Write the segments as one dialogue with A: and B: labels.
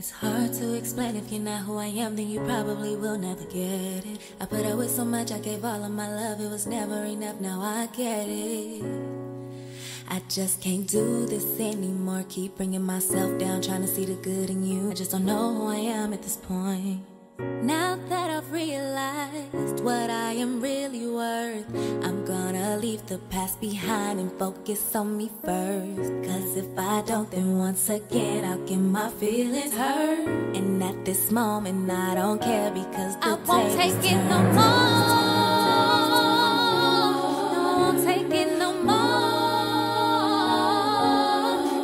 A: It's hard to explain if you're not who I am, then you probably will never get it. I put up with so much, I gave all of my love, it was never enough, now I get it. I just can't do this anymore. Keep bringing myself down, trying to see the good in you. I just don't know who I am at this point. Now that I've realized what I am really worth, I'm gonna leave the past behind and focus on me first. Cause if I don't, then once again I'll get my feelings hurt. And at this moment, I don't care because the
B: I won't take it no more. No, I won't take it no more.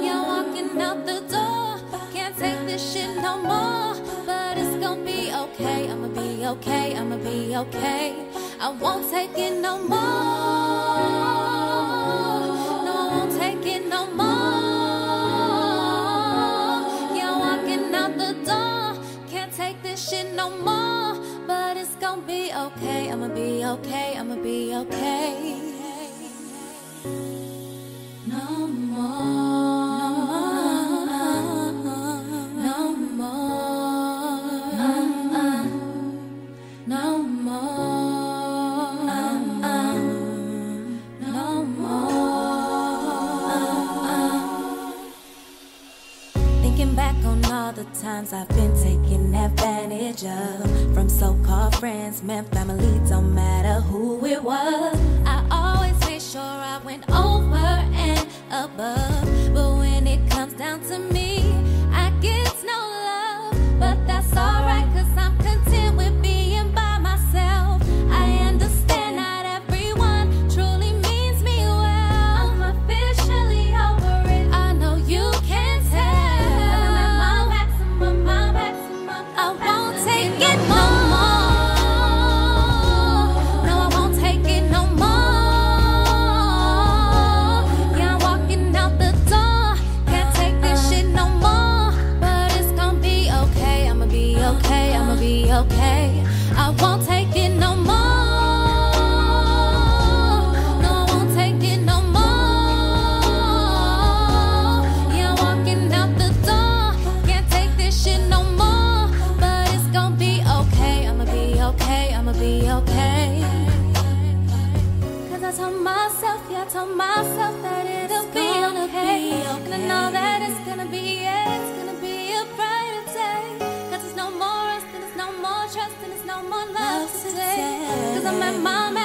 B: You're walking out the door. Can't take this shit no more. But it's gonna be okay. I'ma be okay. I'ma be okay. I won't take it no more. No, I won't take it no more. You're walking out the door. Can't take this shit no more. But it's gonna be okay. I'ma be okay. I'ma be okay. No more.
A: Thinking back on all the times I've been taken advantage of From so-called friends, meant family, don't matter who it was
B: I always made sure I went over and above. But when it comes down to me, myself, yeah, walking out the door. Can't take this shit no more. But it's gonna be okay. I told myself yeah told myself that it'll be okay. And I know that it's gonna be, today. Cause I'm at my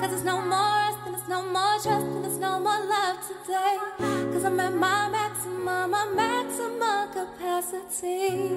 B: Cause there's no more rest, and there's no more trust, and there's no more love today. Cause I'm at my maximum, my maximum capacity.